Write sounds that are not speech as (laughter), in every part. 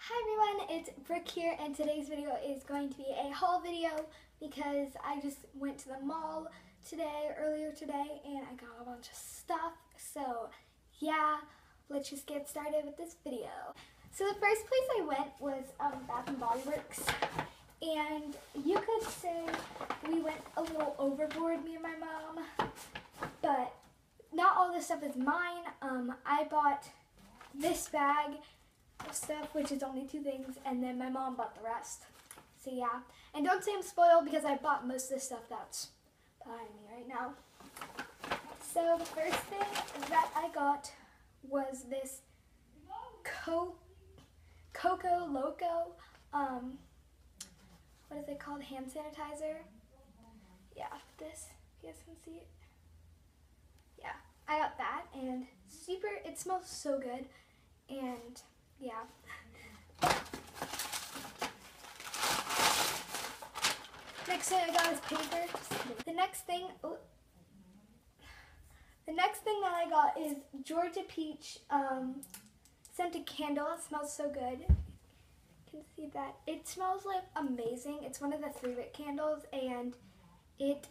Hi everyone, it's Brooke here and today's video is going to be a haul video because I just went to the mall today, earlier today, and I got a bunch of stuff. So yeah, let's just get started with this video. So the first place I went was um, Bath and Body Works and you could say we went a little overboard, me and my mom, but not all this stuff is mine. Um, I bought this bag stuff, which is only two things, and then my mom bought the rest. So yeah, and don't say I'm spoiled because I bought most of the stuff that's behind me right now. So the first thing that I got was this Co Coco Loco, um, what is it called, hand sanitizer. Yeah, this, you guys can see it. Yeah, I got that, and super, it smells so good, and yeah. Next thing I got is paper. The next thing, oh, the next thing that I got is Georgia Peach um, scented candle. It smells so good. You can see that. It smells like amazing. It's one of the three wick candles, and it,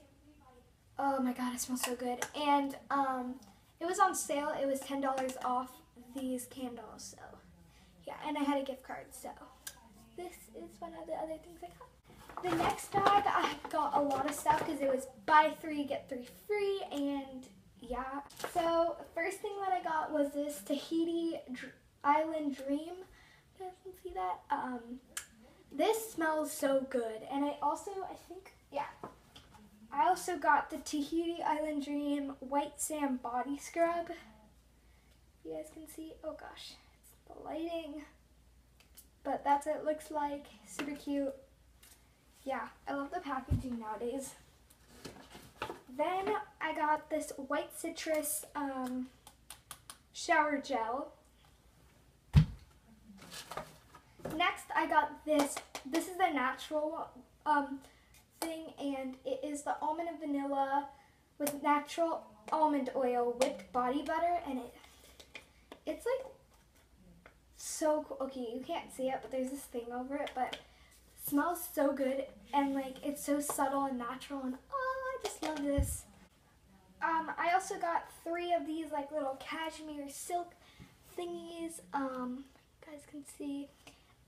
oh my god, it smells so good. And um, it was on sale. It was $10 off these candles, so yeah, and I had a gift card, so this is one of the other things I got. The next bag, I got a lot of stuff because it was buy three, get three free, and yeah. So first thing that I got was this Tahiti Dr Island Dream. You guys can see that? Um, this smells so good, and I also, I think, yeah. I also got the Tahiti Island Dream White Sand Body Scrub. You guys can see, oh gosh, the lighting. But that's what it looks like. Super cute. Yeah, I love the packaging nowadays. Then I got this white citrus um, shower gel. Next, I got this. This is the natural um, thing, and it is the almond and vanilla with natural almond oil whipped body butter, and it it's like so cool. Okay, you can't see it, but there's this thing over it, but it smells so good and like it's so subtle and natural and oh, I just love this. Um, I also got three of these like little cashmere silk thingies. Um, you guys can see.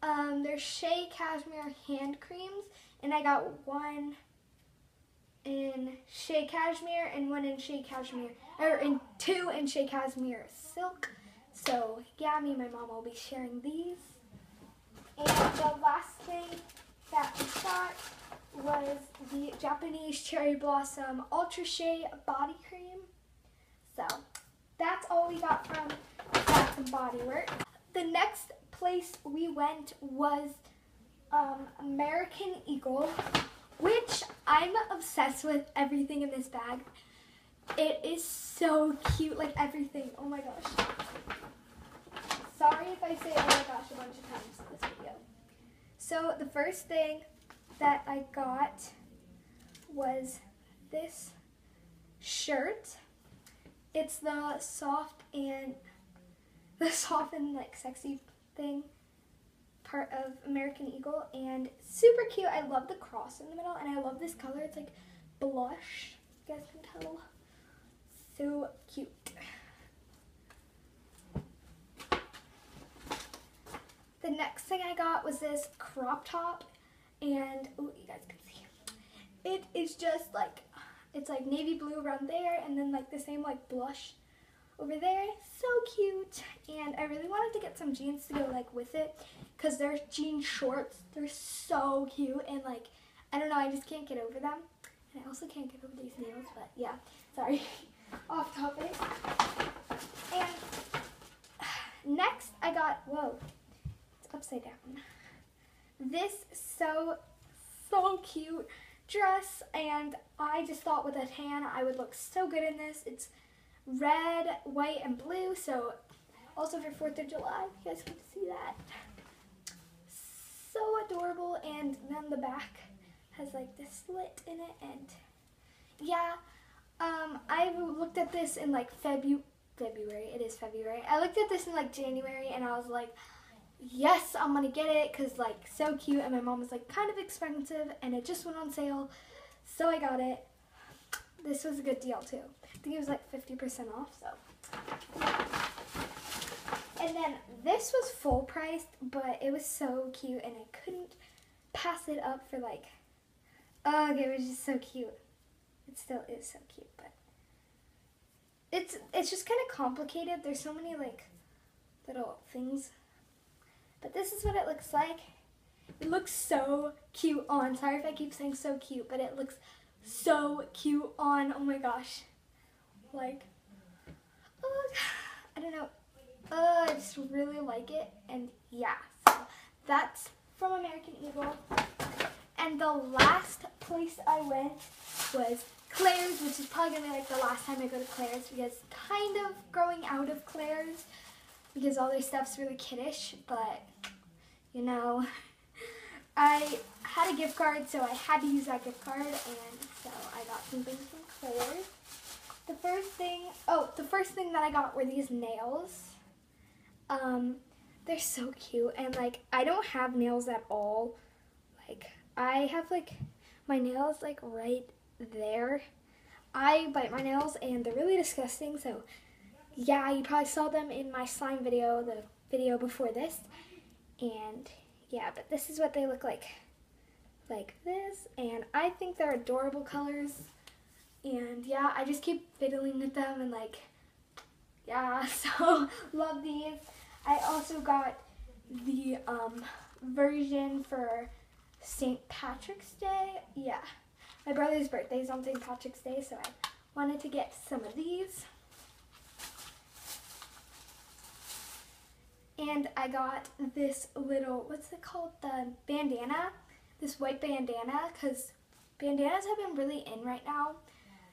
Um, they're Shea Cashmere hand creams, and I got one in Shea Cashmere and one in Shea Cashmere, or in two in Shea Cashmere silk. So yeah, me and my mom will be sharing these. And the last thing that we got was the Japanese Cherry Blossom Ultra Shea Body Cream. So that's all we got from Bath and Body Works. The next place we went was um, American Eagle, which I'm obsessed with everything in this bag. It is so cute, like everything. Oh my gosh. Sorry if I say oh my gosh a bunch of times in this video. So the first thing that I got was this shirt. It's the soft and (laughs) the soft and like sexy thing part of American Eagle and super cute. I love the cross in the middle and I love this color. It's like blush. You guys can tell. So cute. The next thing I got was this crop top and oh you guys can see. It is just like it's like navy blue around there and then like the same like blush over there. So cute and I really wanted to get some jeans to go like with it because they're jean shorts. They're so cute and like I don't know I just can't get over them. And I also can't get over these nails but yeah sorry. (laughs) Off topic. And (sighs) next I got whoa upside down. This so, so cute dress and I just thought with a tan I would look so good in this. It's red, white, and blue so also for 4th of July, you guys can see that. So adorable and then the back has like this slit in it and yeah, um, I looked at this in like Febu February, it is February. I looked at this in like January and I was like, yes, I'm gonna get it because like so cute. And my mom was like kind of expensive and it just went on sale. So I got it. This was a good deal too. I think it was like 50% off, so. And then this was full priced, but it was so cute and I couldn't pass it up for like, ugh, it was just so cute. It still is so cute, but it's it's just kind of complicated. There's so many like little things. This is what it looks like. It looks so cute on. Sorry if I keep saying so cute, but it looks so cute on. Oh my gosh. Like, oh, (sighs) I don't know. Uh, I just really like it. And yeah, so that's from American Eagle. And the last place I went was Claire's, which is probably going to be like the last time I go to Claire's because kind of growing out of Claire's because all their stuff's really kiddish, but you know, (laughs) I had a gift card, so I had to use that gift card, and so I got some things from Claire's. The first thing, oh, the first thing that I got were these nails. Um, they're so cute, and like, I don't have nails at all. Like, I have like, my nails like right there. I bite my nails, and they're really disgusting, so yeah, you probably saw them in my slime video, the video before this. And yeah, but this is what they look like. Like this. And I think they're adorable colors. And yeah, I just keep fiddling with them and like, yeah, (laughs) so love these. I also got the um, version for St. Patrick's Day. Yeah, my brother's birthday is on St. Patrick's Day, so I wanted to get some of these. And I got this little, what's it called, the bandana, this white bandana, because bandanas have been really in right now.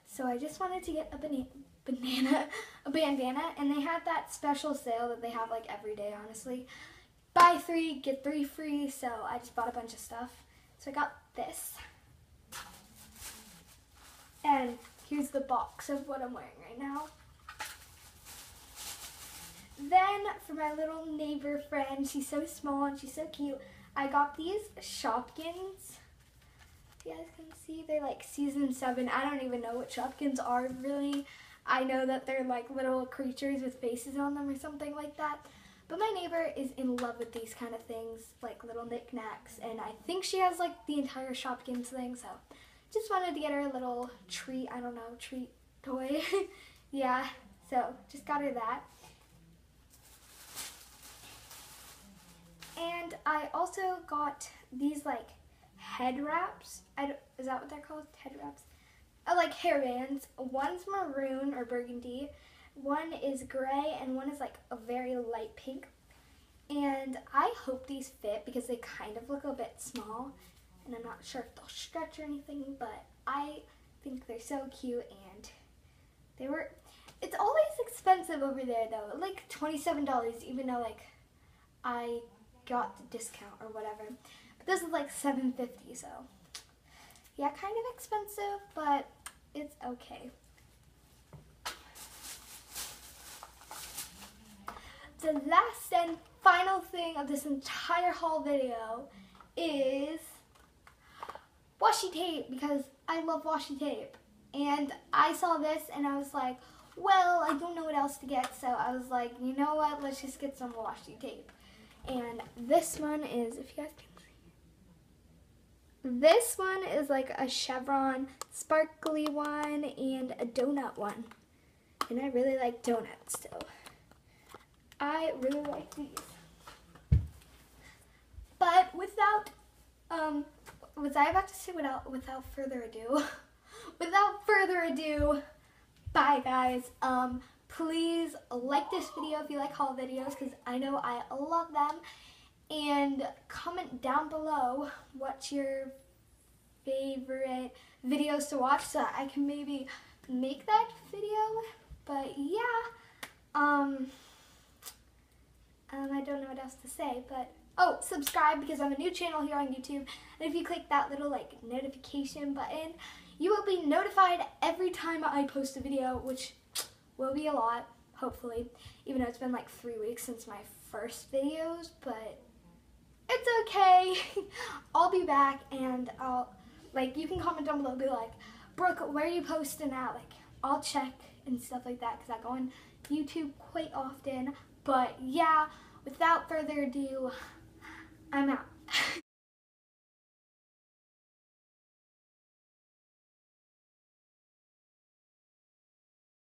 So I just wanted to get a banana, banana, (laughs) a bandana, and they have that special sale that they have like every day, honestly. Buy three, get three free, so I just bought a bunch of stuff. So I got this. And here's the box of what I'm wearing right now. Then for my little neighbor friend, she's so small and she's so cute, I got these Shopkins. If You guys can see they're like season seven. I don't even know what Shopkins are really. I know that they're like little creatures with faces on them or something like that. But my neighbor is in love with these kind of things, like little knickknacks, and I think she has like the entire Shopkins thing, so just wanted to get her a little treat, I don't know, treat toy. (laughs) yeah, so just got her that. And I also got these like head wraps. is that what they're called? Head wraps? I like hairbands. One's maroon or burgundy. One is gray and one is like a very light pink. And I hope these fit because they kind of look a bit small. And I'm not sure if they'll stretch or anything, but I think they're so cute and they were, it's always expensive over there though, like $27 even though like I got the discount or whatever. But this is like 750 so yeah, kind of expensive, but it's okay. The last and final thing of this entire haul video is washi tape because I love washi tape. And I saw this and I was like, well, I don't know what else to get, so I was like, you know what, let's just get some washi tape. And this one is, if you guys can see, this one is like a chevron sparkly one and a donut one. And I really like donuts, so I really like these. But without, um, was I about to say without, without further ado, (laughs) without further ado, bye guys. Um, Please like this video if you like haul videos because I know I love them. And comment down below what's your favorite videos to watch so I can maybe make that video. But yeah, um, um, I don't know what else to say, but oh, subscribe because I'm a new channel here on YouTube. And if you click that little like notification button, you will be notified every time I post a video, which will be a lot. hopefully, even though it's been like three weeks since my first videos, but it's okay. (laughs) I'll be back and I'll, like, you can comment down below, be like, Brooke, where are you posting at? Like, I'll check and stuff like that because I go on YouTube quite often. But yeah, without further ado, I'm out.